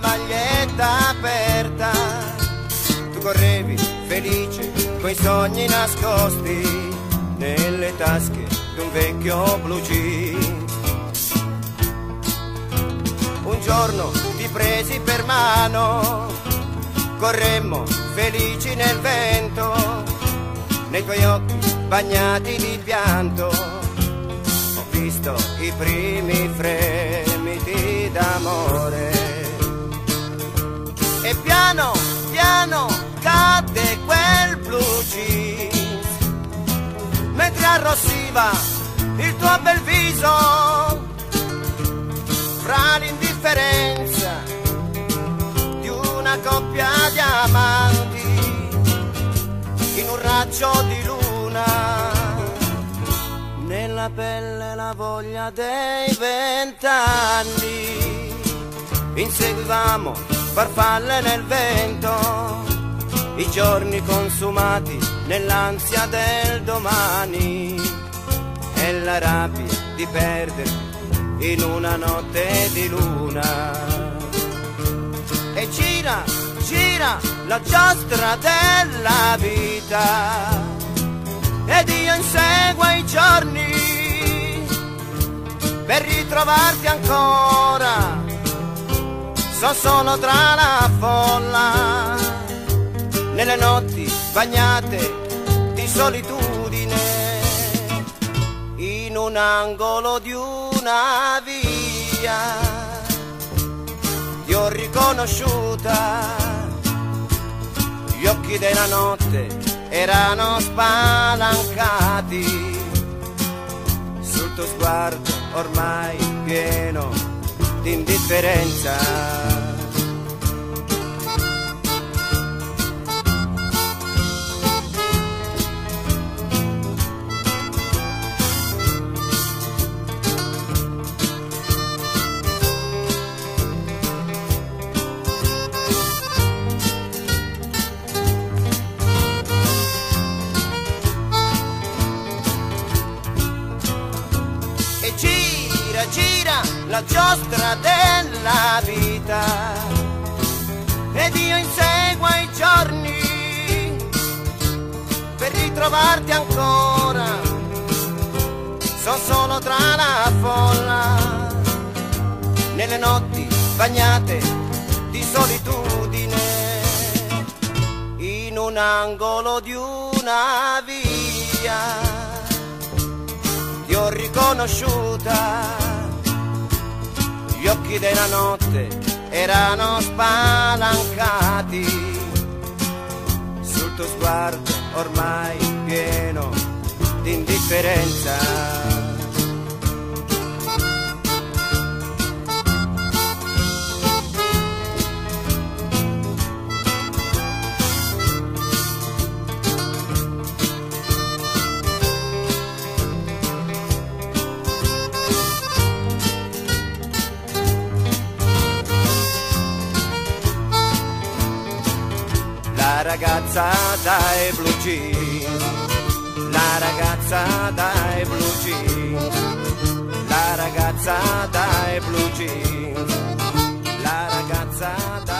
maglietta aperta. Tu correvi felice coi sogni nascosti nelle tasche di un vecchio blu jeans. Un giorno ti presi per mano, corremmo felici nel vento, nei tuoi occhi bagnati di pianto, ho visto i primi fremiti d'amore. Piano, piano cadde quel blu jeans, mentre arrossiva il tuo bel viso, fra l'indifferenza di una coppia di amanti in un raggio di luna nella pelle la voglia dei vent'anni. Inseguivamo farfalle nel vento i giorni consumati nell'ansia del domani e la rabbia di perdere in una notte di luna e gira, gira la giostra della vita ed io inseguo i giorni per ritrovarti ancora. So solo tra la folla, nelle notti bagnate di solitudine, in un angolo di una via, ti ho riconosciuta, gli occhi della notte erano spalancati sul tuo sguardo ormai pieno di indifferenza. Giostra della vita. Ed io inseguo i giorni per ritrovarti ancora. So solo tra la folla nelle notti bagnate di solitudine in un angolo di una via ti ho riconosciuta, gli occhi della notte erano spalancati sul tuo sguardo ormai pieno di indifferenza. la ragazza dai blu jeans, la ragazza dai blu jeans, la ragazza dai blu jeans, la ragazza dai